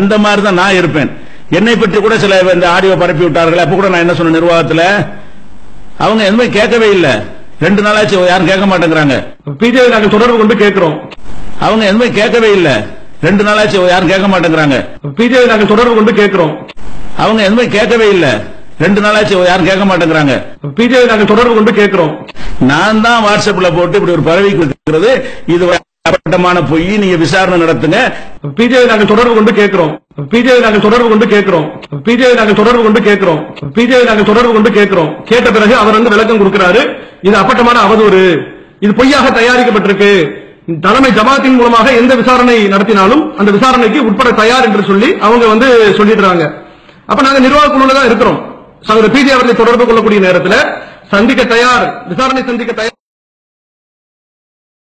அந்த மாதிரி தான் நான் இருப்பேன். என்னை பற்றி கூட சில இந்த ஆடியோ பரப்பி விட்டார்கள் அப்ப கூட நான் என்ன சொன்ன நிர்வாகத்துல? அவங்க எதுவுமே கேட்கவே இல்லை. ரெண்டு நாளாச்சு யாரும் கேட்க மாட்டேங்கிறாங்க. பிஜேபி நாங்கள் தொடர்பு கொண்டு கேட்கிறோம். அவங்க எதுவுமே கேட்கவே இல்லை. ரெண்டு நாளாச்சு யாரும் கேட்க மாட்டேங்கிறாங்க. பிஜேபி நாங்கள் தொடர்பு கொண்டு கேட்கிறோம். அவங்க எதுவுமே கேட்கவே இல்லை. ரெண்டு நாளாச்சு யாரும் கேட்க மாட்டேங்கிறாங்க. பிஜேபி நாங்கள் தொடர்பு கொண்டு கேட்கிறோம். நான் தான் வாட்ஸ்அப்ல போட்டு இப்படி ஒரு இருக்கிறது இது அப்பட்டமான பொய் நீங்க விசாரணை நடத்துங்க. பிஜேபி நாங்கள் தொடர்பு கொண்டு கேட்கிறோம். பிஜேபி நாங்கள் தொடர்பு கொண்டு கேட்கிறோம். பிஜேபி நாங்கள் தொடர்பு கொண்டு கேட்கிறோம். பிஜேபி நாங்கள் தொடர்பு கொண்டு கேட்கிறோம். கேட்ட பிறகு அவர் வந்து விளக்கம் கொடுக்கிறாரு. இது அப்பட்டமான அவதூறு. இது பொய்யாக தயாரிக்கப்பட்டிருக்கு. தலைமை ஜமாத்தின் மூலமாக எந்த விசாரணை நடத்தினாலும் அந்த விசாரணைக்கு உட்பட தயார் என்று சொல்லி அவங்க வந்து சொல்லிடுறாங்க. அப்ப நாங்க நிர்வாக குழுல தான் இருக்கிறோம். பிஜே அவர்களை தொடர்பு கொள்ளக்கூடிய நேரத்தில் சந்திக்க தயார் விசாரணை சந்திக்க தயார்